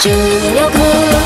trừ nước mưa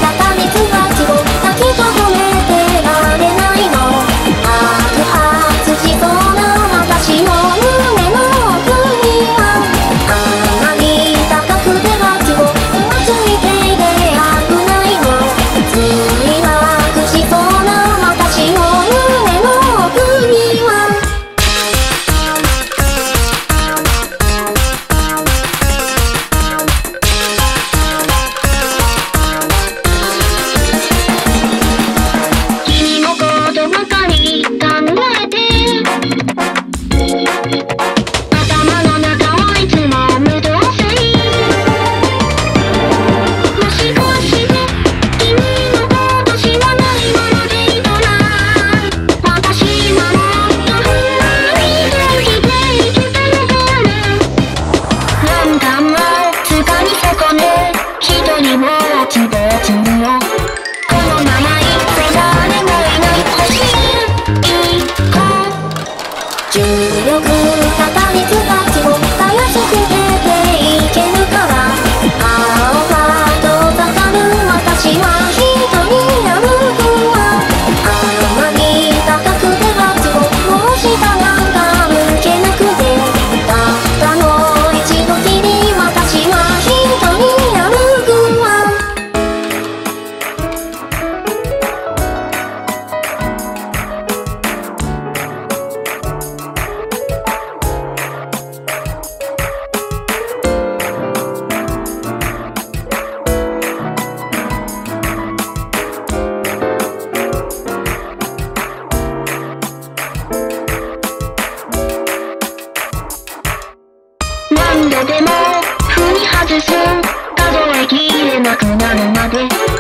肩につく度でも踏み外す。数えきれなくなるまで。